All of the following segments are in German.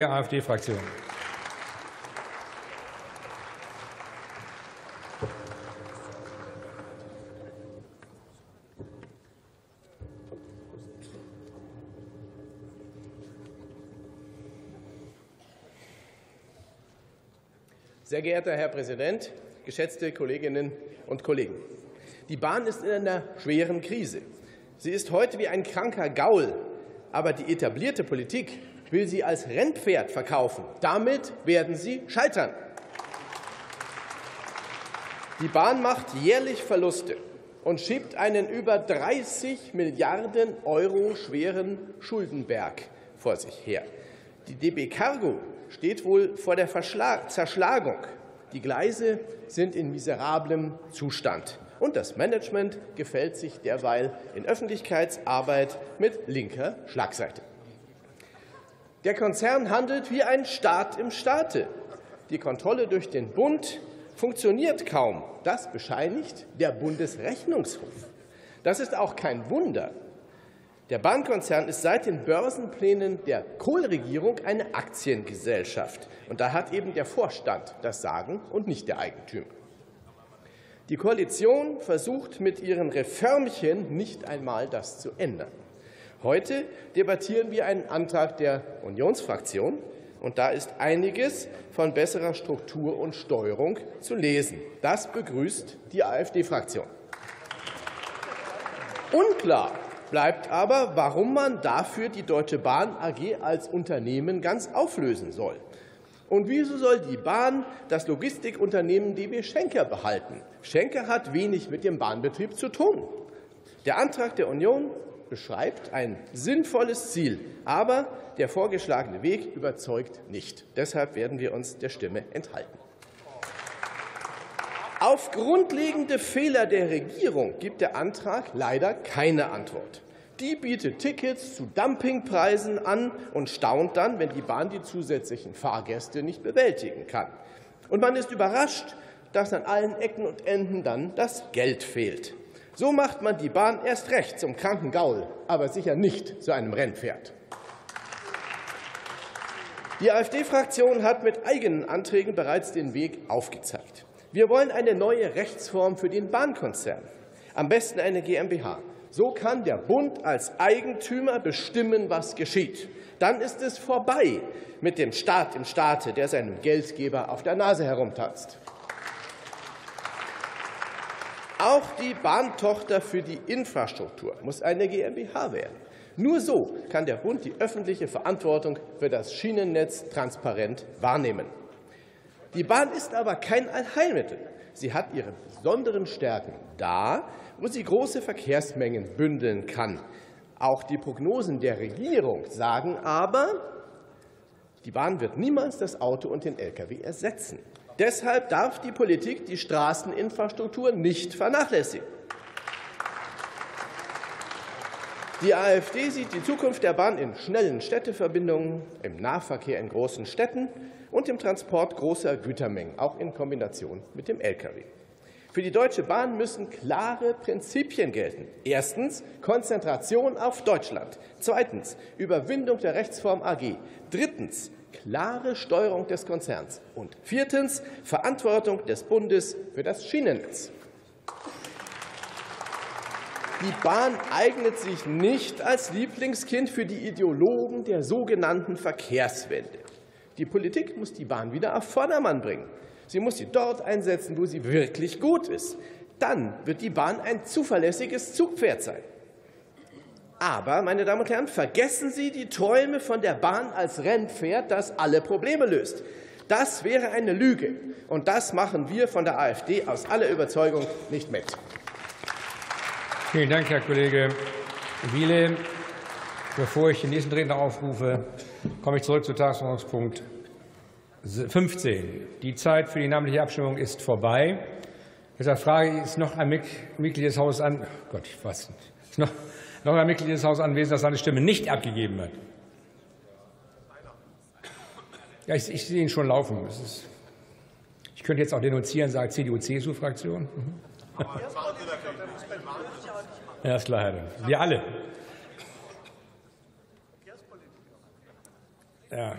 der AfD-Fraktion. Sehr geehrter Herr Präsident, geschätzte Kolleginnen und Kollegen! Die Bahn ist in einer schweren Krise. Sie ist heute wie ein kranker Gaul, aber die etablierte Politik will sie als Rennpferd verkaufen. Damit werden sie scheitern. Die Bahn macht jährlich Verluste und schiebt einen über 30 Milliarden Euro schweren Schuldenberg vor sich her. Die DB Cargo steht wohl vor der Zerschlagung. Die Gleise sind in miserablem Zustand. Und das Management gefällt sich derweil in Öffentlichkeitsarbeit mit linker Schlagseite. Der Konzern handelt wie ein Staat im Staate. Die Kontrolle durch den Bund funktioniert kaum. Das bescheinigt der Bundesrechnungshof. Das ist auch kein Wunder. Der Bahnkonzern ist seit den Börsenplänen der Kohl-Regierung eine Aktiengesellschaft. Und da hat eben der Vorstand das Sagen und nicht der Eigentümer. Die Koalition versucht mit ihren Reformchen nicht einmal das zu ändern. Heute debattieren wir einen Antrag der Unionsfraktion, und da ist einiges von besserer Struktur und Steuerung zu lesen. Das begrüßt die AfD-Fraktion. Unklar bleibt aber, warum man dafür die Deutsche Bahn AG als Unternehmen ganz auflösen soll. Und wieso soll die Bahn das Logistikunternehmen DB Schenker behalten? Schenker hat wenig mit dem Bahnbetrieb zu tun. Der Antrag der Union beschreibt ein sinnvolles Ziel, aber der vorgeschlagene Weg überzeugt nicht. Deshalb werden wir uns der Stimme enthalten. Auf grundlegende Fehler der Regierung gibt der Antrag leider keine Antwort. Die bietet Tickets zu Dumpingpreisen an und staunt dann, wenn die Bahn die zusätzlichen Fahrgäste nicht bewältigen kann. Und man ist überrascht, dass an allen Ecken und Enden dann das Geld fehlt. So macht man die Bahn erst recht zum kranken Gaul, aber sicher nicht zu einem Rennpferd. Die AfD-Fraktion hat mit eigenen Anträgen bereits den Weg aufgezeigt. Wir wollen eine neue Rechtsform für den Bahnkonzern, am besten eine GmbH. So kann der Bund als Eigentümer bestimmen, was geschieht. Dann ist es vorbei mit dem Staat im Staate, der seinem Geldgeber auf der Nase herumtanzt. Auch die Bahntochter für die Infrastruktur muss eine GmbH werden. Nur so kann der Bund die öffentliche Verantwortung für das Schienennetz transparent wahrnehmen. Die Bahn ist aber kein Allheilmittel. Sie hat ihre besonderen Stärken da, wo sie große Verkehrsmengen bündeln kann. Auch die Prognosen der Regierung sagen aber, die Bahn wird niemals das Auto und den Lkw ersetzen. Deshalb darf die Politik die Straßeninfrastruktur nicht vernachlässigen. Die AfD sieht die Zukunft der Bahn in schnellen Städteverbindungen, im Nahverkehr in großen Städten und im Transport großer Gütermengen, auch in Kombination mit dem Lkw. Für die Deutsche Bahn müssen klare Prinzipien gelten. Erstens Konzentration auf Deutschland. Zweitens Überwindung der Rechtsform AG. Drittens klare Steuerung des Konzerns. Und viertens Verantwortung des Bundes für das Schienennetz. Die Bahn eignet sich nicht als Lieblingskind für die Ideologen der sogenannten Verkehrswende. Die Politik muss die Bahn wieder auf Vordermann bringen. Sie muss sie dort einsetzen, wo sie wirklich gut ist. Dann wird die Bahn ein zuverlässiges Zugpferd sein. Aber, meine Damen und Herren, vergessen Sie die Träume von der Bahn als Rennpferd, das alle Probleme löst. Das wäre eine Lüge. Und das machen wir von der AfD aus aller Überzeugung nicht mit. Vielen Dank, Herr Kollege Wiele. Bevor ich den nächsten Redner aufrufe, komme ich zurück zu Tagesordnungspunkt 15. Die Zeit für die namentliche Abstimmung ist vorbei. Deshalb frage ich, ist noch ein Mitglied des Hauses an, oh Gott, ich weiß nicht, ist noch noch ein Mitglied des Hauses anwesend, das seine Stimme nicht abgegeben hat? Ja, ich, ich sehe ihn schon laufen. Ist, ich könnte jetzt auch denunzieren, sagt CDU-CSU-Fraktion. Mhm. Ja, ist klar, Herr. Wir alle. Ja.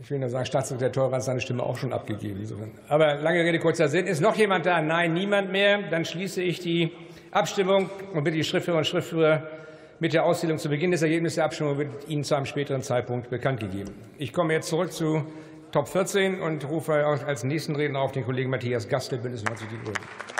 Ich will nur sagen, Staatssekretär Theurer hat seine Stimme auch schon abgegeben. Aber lange Rede, kurzer Sinn. Ist noch jemand da? Nein, niemand mehr. Dann schließe ich die Abstimmung und bitte die Schriftführer und Schriftführer mit der Auszählung zu Beginn des Ergebnisses der Abstimmung wird Ihnen zu einem späteren Zeitpunkt bekannt gegeben. Ich komme jetzt zurück zu Top 14 und rufe als nächsten Redner auf den Kollegen Matthias Gastel, Bündnis 90 Die Grünen.